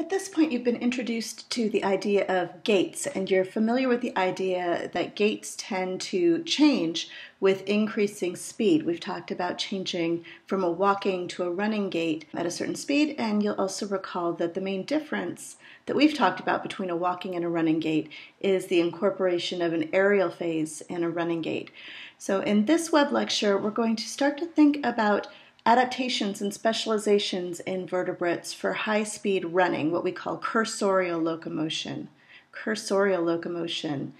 At this point, you've been introduced to the idea of gaits, and you're familiar with the idea that gaits tend to change with increasing speed. We've talked about changing from a walking to a running gait at a certain speed, and you'll also recall that the main difference that we've talked about between a walking and a running gait is the incorporation of an aerial phase in a running gait. So, in this web lecture, we're going to start to think about adaptations and specializations in vertebrates for high speed running, what we call cursorial locomotion. Cursorial locomotion,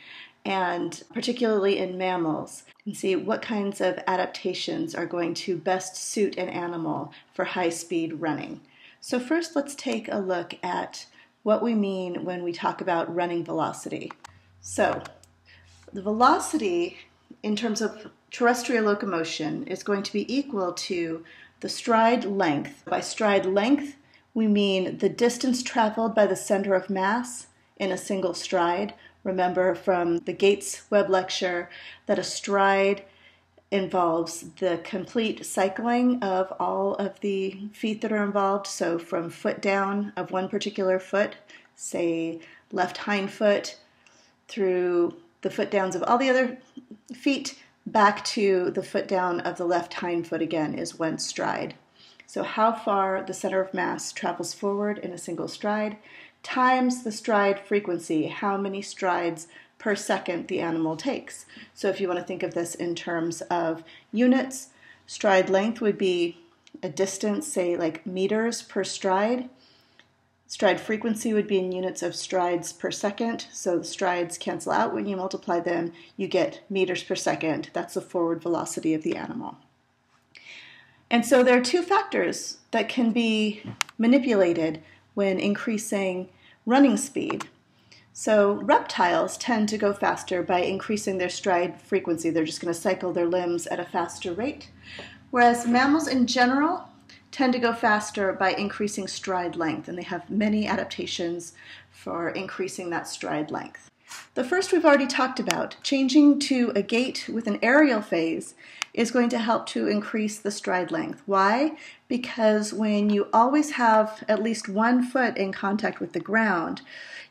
and particularly in mammals, and see what kinds of adaptations are going to best suit an animal for high speed running. So, first, let's take a look at what we mean when we talk about running velocity. So, the velocity in terms of terrestrial locomotion is going to be equal to the stride length. By stride length, we mean the distance traveled by the center of mass in a single stride. Remember from the Gaits web lecture that a stride involves the complete cycling of all of the feet that are involved. So, from foot down of one particular foot, say left hind foot, through the foot downs of all the other feet, back to the foot down of the left hind foot again is one stride. So, how far the center of mass travels forward in a single stride times the stride frequency, how many strides per second the animal takes. So, if you want to think of this in terms of units, stride length would be a distance, say like meters per stride. Stride frequency would be in units of strides per second. So the strides cancel out. When you multiply them, you get meters per second. That's the forward velocity of the animal. And so there are two factors that can be manipulated when increasing running speed. So reptiles tend to go faster by increasing their stride frequency. They're just going to cycle their limbs at a faster rate. Whereas mammals in general tend to go faster by increasing stride length, and they have many adaptations for increasing that stride length. The first we've already talked about. Changing to a gait with an aerial phase is going to help to increase the stride length. Why? Because when you always have at least one foot in contact with the ground,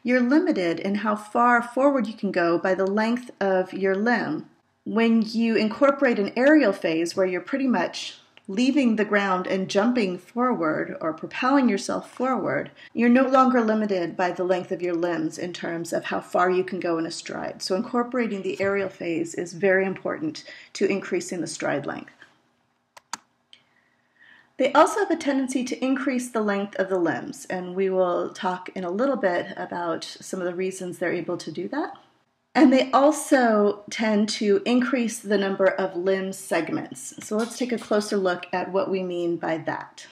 you're limited in how far forward you can go by the length of your limb. When you incorporate an aerial phase where you're pretty much leaving the ground and jumping forward or propelling yourself forward, you're no longer limited by the length of your limbs in terms of how far you can go in a stride. So, incorporating the aerial phase is very important to increasing the stride length. They also have a tendency to increase the length of the limbs, and we will talk in a little bit about some of the reasons they're able to do that. And they also tend to increase the number of limb segments. So let's take a closer look at what we mean by that.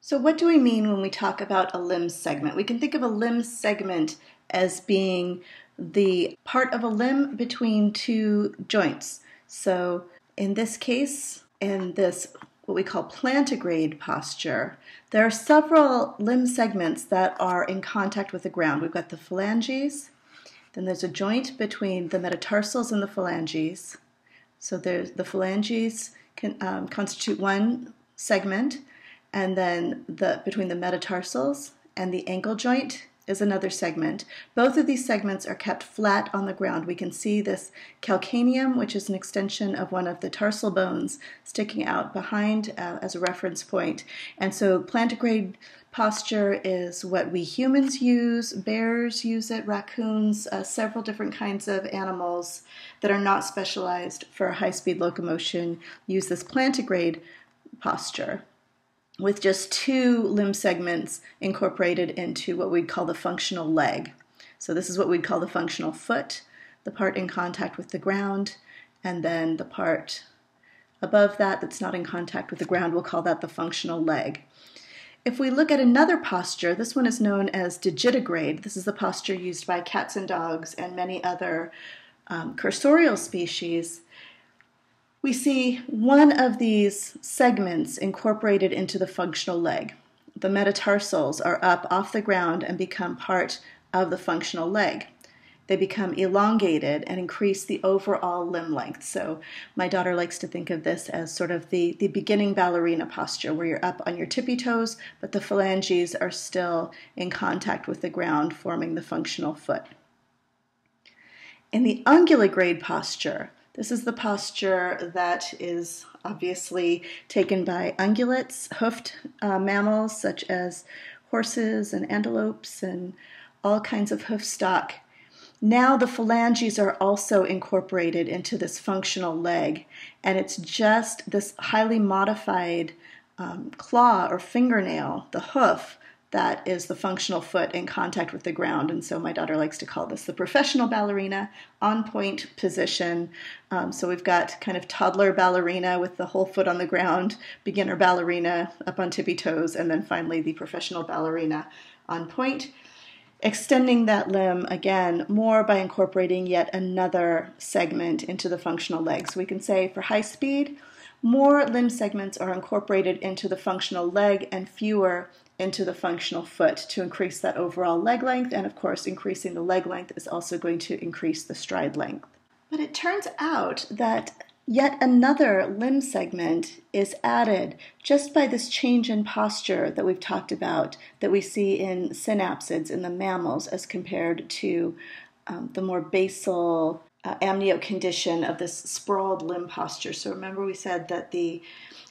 So, what do we mean when we talk about a limb segment? We can think of a limb segment as being the part of a limb between two joints. So, in this case, in this what we call plantigrade posture, there are several limb segments that are in contact with the ground. We've got the phalanges, then there's a joint between the metatarsals and the phalanges. So there's the phalanges can um, constitute one segment, and then the between the metatarsals and the ankle joint is another segment. Both of these segments are kept flat on the ground. We can see this calcaneum, which is an extension of one of the tarsal bones, sticking out behind uh, as a reference point. And so plantigrade posture is what we humans use, bears use it, raccoons, uh, several different kinds of animals that are not specialized for high speed locomotion use this plantigrade posture with just two limb segments incorporated into what we'd call the functional leg. So, this is what we'd call the functional foot, the part in contact with the ground, and then the part above that that's not in contact with the ground, we'll call that the functional leg. If we look at another posture, this one is known as digitigrade. This is the posture used by cats and dogs and many other um, cursorial species we see one of these segments incorporated into the functional leg. The metatarsals are up off the ground and become part of the functional leg. They become elongated and increase the overall limb length. So, my daughter likes to think of this as sort of the, the beginning ballerina posture, where you're up on your tippy toes, but the phalanges are still in contact with the ground, forming the functional foot. In the unguligrade posture, this is the posture that is obviously taken by ungulates, hoofed uh, mammals such as horses and antelopes and all kinds of hoof stock now the phalanges are also incorporated into this functional leg, and it's just this highly modified um, claw or fingernail, the hoof, that is the functional foot in contact with the ground. And so my daughter likes to call this the professional ballerina on point position. Um, so we've got kind of toddler ballerina with the whole foot on the ground, beginner ballerina up on tippy toes, and then finally the professional ballerina on point extending that limb again more by incorporating yet another segment into the functional leg. So we can say for high speed, more limb segments are incorporated into the functional leg and fewer into the functional foot to increase that overall leg length. And of course, increasing the leg length is also going to increase the stride length. But it turns out that Yet another limb segment is added just by this change in posture that we've talked about, that we see in synapsids in the mammals as compared to um, the more basal uh, amniote condition of this sprawled limb posture. So remember, we said that the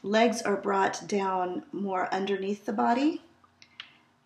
legs are brought down more underneath the body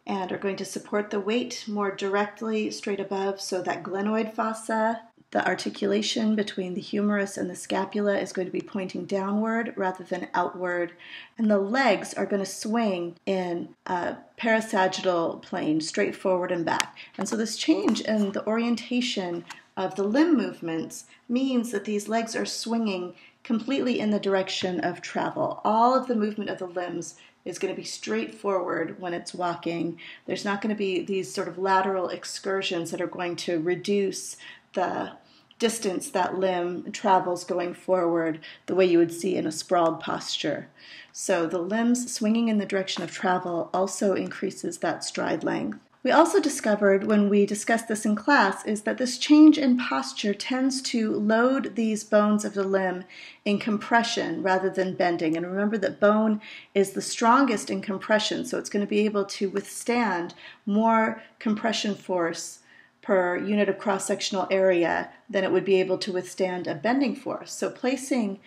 and are going to support the weight more directly straight above so that glenoid fossa the articulation between the humerus and the scapula is going to be pointing downward rather than outward, and the legs are going to swing in a parasagittal plane, straight forward and back. And so, this change in the orientation of the limb movements means that these legs are swinging completely in the direction of travel. All of the movement of the limbs is going to be straightforward when it's walking. There's not going to be these sort of lateral excursions that are going to reduce the distance that limb travels going forward the way you would see in a sprawled posture. So the limbs swinging in the direction of travel also increases that stride length. We also discovered when we discussed this in class is that this change in posture tends to load these bones of the limb in compression rather than bending. And remember that bone is the strongest in compression, so it's going to be able to withstand more compression force per unit of cross sectional area than it would be able to withstand a bending force. So, placing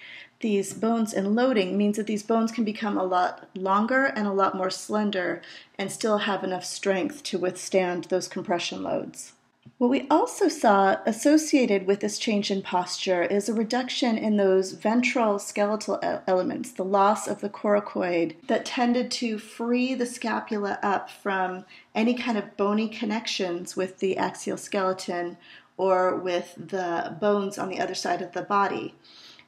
these bones in loading means that these bones can become a lot longer and a lot more slender and still have enough strength to withstand those compression loads. What we also saw associated with this change in posture is a reduction in those ventral skeletal elements, the loss of the coracoid that tended to free the scapula up from any kind of bony connections with the axial skeleton or with the bones on the other side of the body.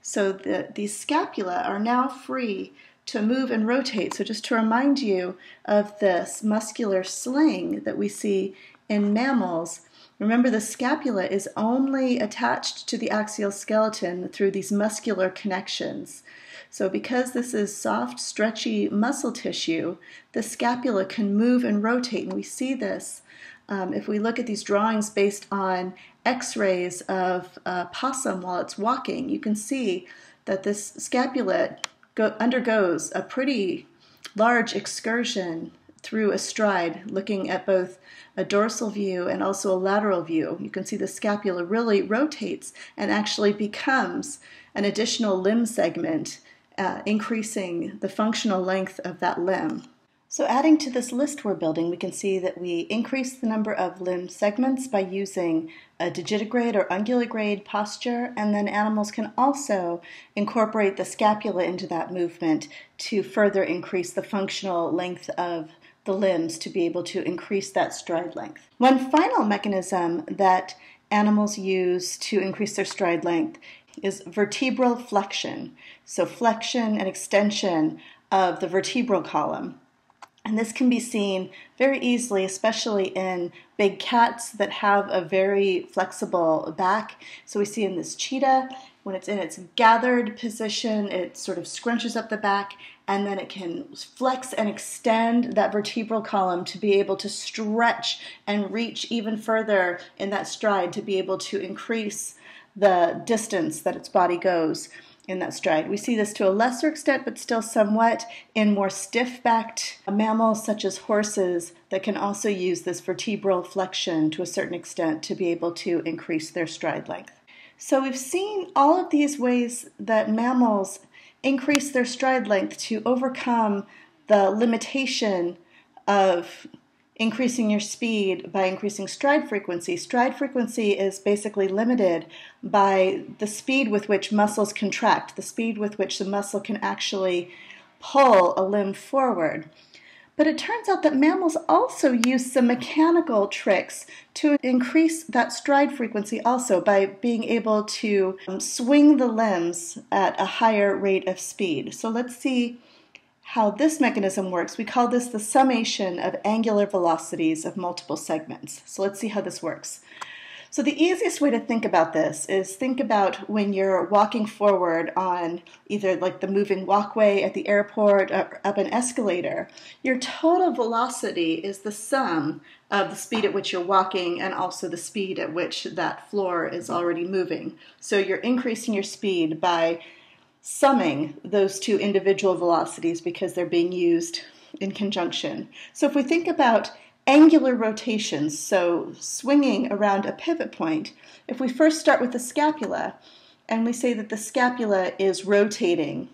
So the, these scapula are now free to move and rotate. So just to remind you of this muscular sling that we see in mammals, Remember, the scapula is only attached to the axial skeleton through these muscular connections. So, because this is soft, stretchy muscle tissue, the scapula can move and rotate, and we see this um, if we look at these drawings based on x rays of a possum while it's walking. You can see that this scapula go, undergoes a pretty large excursion through a stride, looking at both a dorsal view and also a lateral view. You can see the scapula really rotates and actually becomes an additional limb segment, uh, increasing the functional length of that limb. So adding to this list we're building, we can see that we increase the number of limb segments by using a digitigrade or unguligrade posture, and then animals can also incorporate the scapula into that movement to further increase the functional length of the limbs to be able to increase that stride length. One final mechanism that animals use to increase their stride length is vertebral flexion. So, flexion and extension of the vertebral column. And this can be seen very easily, especially in big cats that have a very flexible back. So we see in this cheetah when it's in its gathered position, it sort of scrunches up the back and then it can flex and extend that vertebral column to be able to stretch and reach even further in that stride to be able to increase the distance that its body goes in that stride. We see this to a lesser extent, but still somewhat in more stiff backed mammals such as horses that can also use this vertebral flexion to a certain extent to be able to increase their stride length. So we've seen all of these ways that mammals increase their stride length to overcome the limitation of increasing your speed by increasing stride frequency. Stride frequency is basically limited by the speed with which muscles contract, the speed with which the muscle can actually pull a limb forward. But it turns out that mammals also use some mechanical tricks to increase that stride frequency also by being able to um, swing the limbs at a higher rate of speed. So let's see how this mechanism works. We call this the summation of angular velocities of multiple segments. So let's see how this works. So the easiest way to think about this is think about when you're walking forward on either like the moving walkway at the airport or up an escalator. Your total velocity is the sum of the speed at which you're walking and also the speed at which that floor is already moving. So you're increasing your speed by summing those two individual velocities because they're being used in conjunction. So if we think about angular rotations, so swinging around a pivot point, if we first start with the scapula and we say that the scapula is rotating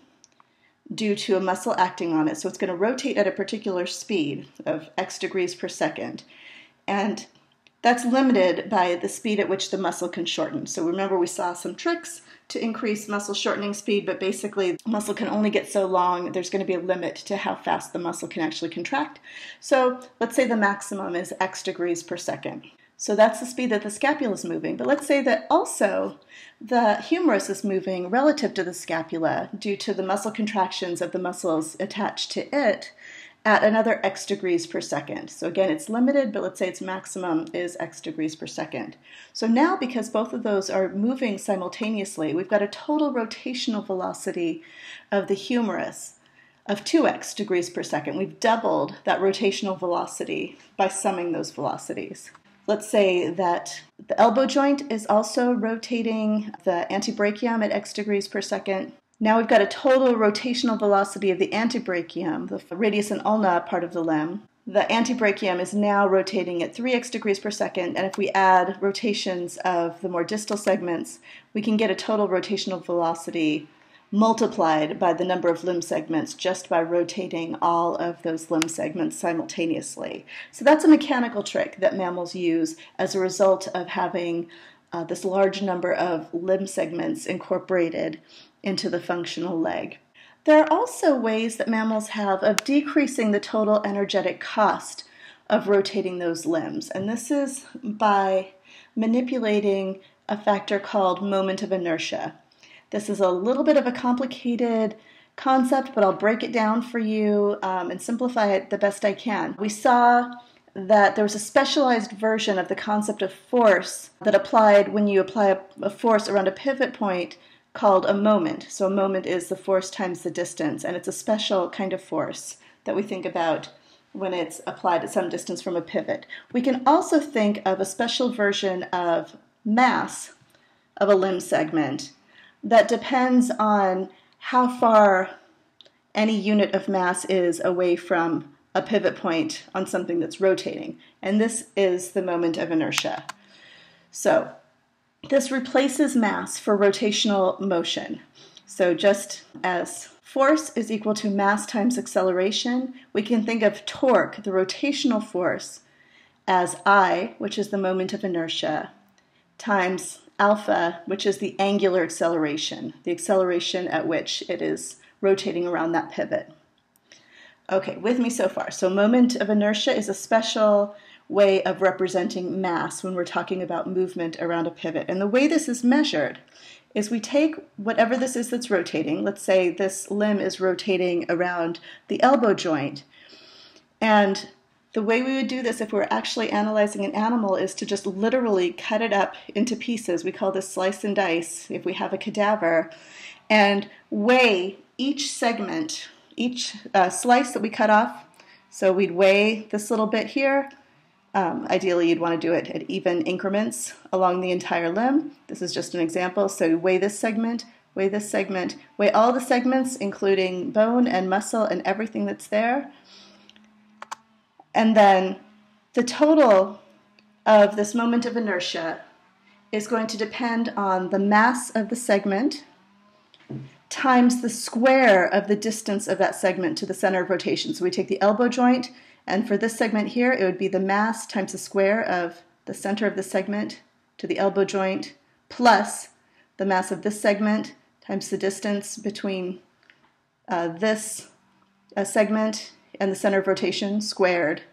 due to a muscle acting on it, so it's going to rotate at a particular speed of x degrees per second. And that's limited by the speed at which the muscle can shorten. So remember, we saw some tricks to increase muscle shortening speed, but basically, muscle can only get so long. There's going to be a limit to how fast the muscle can actually contract. So let's say the maximum is x degrees per second. So that's the speed that the scapula is moving. But let's say that also the humerus is moving relative to the scapula due to the muscle contractions of the muscles attached to it at another x degrees per second. So again, it's limited, but let's say its maximum is x degrees per second. So now, because both of those are moving simultaneously, we've got a total rotational velocity of the humerus of 2x degrees per second. We've doubled that rotational velocity by summing those velocities. Let's say that the elbow joint is also rotating the antebrachium at x degrees per second. Now we've got a total rotational velocity of the antebrachium, the radius and ulna part of the limb. The antebrachium is now rotating at 3x degrees per second, and if we add rotations of the more distal segments, we can get a total rotational velocity multiplied by the number of limb segments just by rotating all of those limb segments simultaneously. So that's a mechanical trick that mammals use as a result of having uh, this large number of limb segments incorporated into the functional leg. There are also ways that mammals have of decreasing the total energetic cost of rotating those limbs, and this is by manipulating a factor called moment of inertia. This is a little bit of a complicated concept, but I'll break it down for you um, and simplify it the best I can. We saw that there was a specialized version of the concept of force that applied when you apply a, a force around a pivot point called a moment. So a moment is the force times the distance, and it's a special kind of force that we think about when it's applied at some distance from a pivot. We can also think of a special version of mass of a limb segment that depends on how far any unit of mass is away from a pivot point on something that's rotating. And this is the moment of inertia. So this replaces mass for rotational motion. So just as force is equal to mass times acceleration, we can think of torque, the rotational force, as I, which is the moment of inertia, times alpha, which is the angular acceleration, the acceleration at which it is rotating around that pivot. Okay, with me so far. So moment of inertia is a special way of representing mass when we're talking about movement around a pivot. And the way this is measured is we take whatever this is that's rotating, let's say this limb is rotating around the elbow joint, and the way we would do this if we we're actually analyzing an animal is to just literally cut it up into pieces. We call this slice and dice if we have a cadaver, and weigh each segment, each uh, slice that we cut off. So we'd weigh this little bit here. Um, ideally, you'd want to do it at even increments along the entire limb. This is just an example. So weigh this segment, weigh this segment, weigh all the segments, including bone and muscle and everything that's there and then the total of this moment of inertia is going to depend on the mass of the segment times the square of the distance of that segment to the center of rotation. So we take the elbow joint, and for this segment here, it would be the mass times the square of the center of the segment to the elbow joint plus the mass of this segment times the distance between uh, this uh, segment and the center of rotation squared.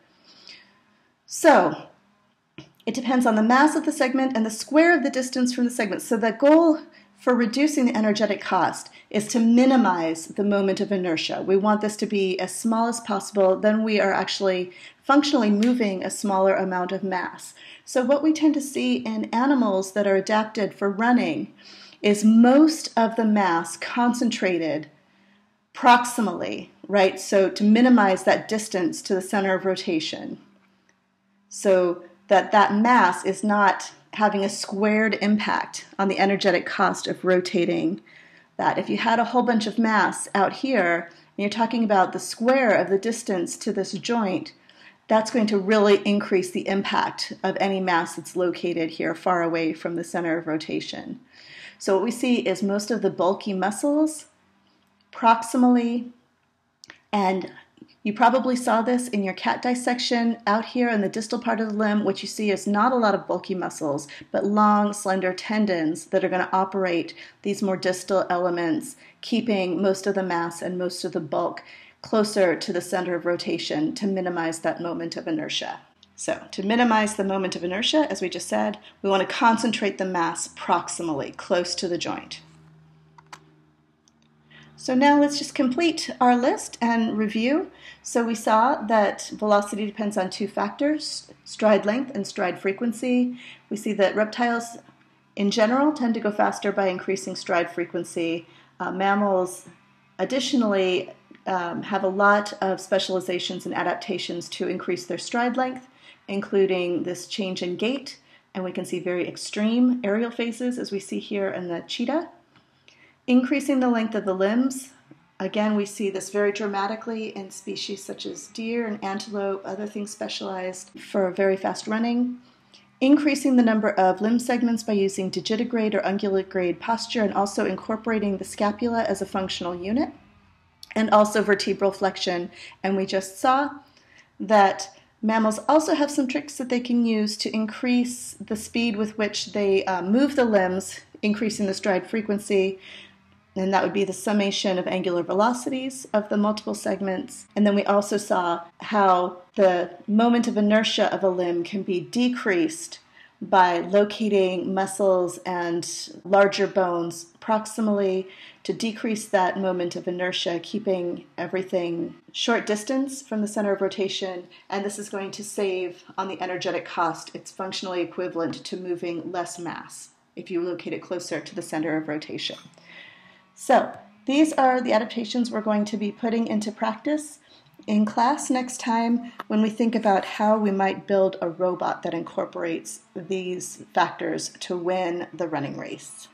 So it depends on the mass of the segment and the square of the distance from the segment. So the goal for reducing the energetic cost is to minimize the moment of inertia. We want this to be as small as possible, then we are actually functionally moving a smaller amount of mass. So what we tend to see in animals that are adapted for running is most of the mass concentrated proximally, right? So to minimize that distance to the center of rotation. So that that mass is not having a squared impact on the energetic cost of rotating that. If you had a whole bunch of mass out here, and you're talking about the square of the distance to this joint, that's going to really increase the impact of any mass that's located here far away from the center of rotation. So what we see is most of the bulky muscles proximally, and you probably saw this in your cat dissection out here in the distal part of the limb. What you see is not a lot of bulky muscles, but long, slender tendons that are going to operate these more distal elements, keeping most of the mass and most of the bulk closer to the center of rotation to minimize that moment of inertia. So, to minimize the moment of inertia, as we just said, we want to concentrate the mass proximally, close to the joint. So now let's just complete our list and review. So we saw that velocity depends on two factors, stride length and stride frequency. We see that reptiles in general tend to go faster by increasing stride frequency. Uh, mammals additionally um, have a lot of specializations and adaptations to increase their stride length, including this change in gait, and we can see very extreme aerial phases as we see here in the cheetah. Increasing the length of the limbs. Again, we see this very dramatically in species such as deer and antelope, other things specialized for very fast running. Increasing the number of limb segments by using digitigrade or unguligrade posture and also incorporating the scapula as a functional unit. And also vertebral flexion. And we just saw that Mammals also have some tricks that they can use to increase the speed with which they uh, move the limbs, increasing the stride frequency, and that would be the summation of angular velocities of the multiple segments. And then we also saw how the moment of inertia of a limb can be decreased by locating muscles and larger bones proximally to decrease that moment of inertia, keeping everything short distance from the center of rotation. And this is going to save on the energetic cost. It's functionally equivalent to moving less mass if you locate it closer to the center of rotation. So these are the adaptations we're going to be putting into practice in class next time when we think about how we might build a robot that incorporates these factors to win the running race.